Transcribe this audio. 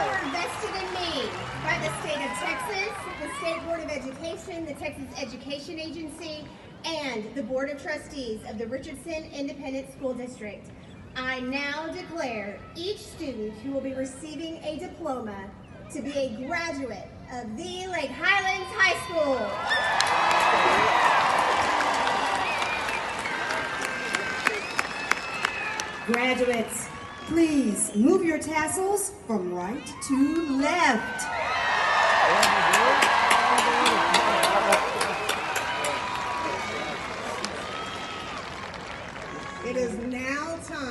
power vested in me by the state of Texas, the State Board of Education, the Texas Education Agency, and the Board of Trustees of the Richardson Independent School District. I now declare each student who will be receiving a diploma to be a graduate of the Lake Highlands High School. Graduates, please move your tassels from right to left. It is now time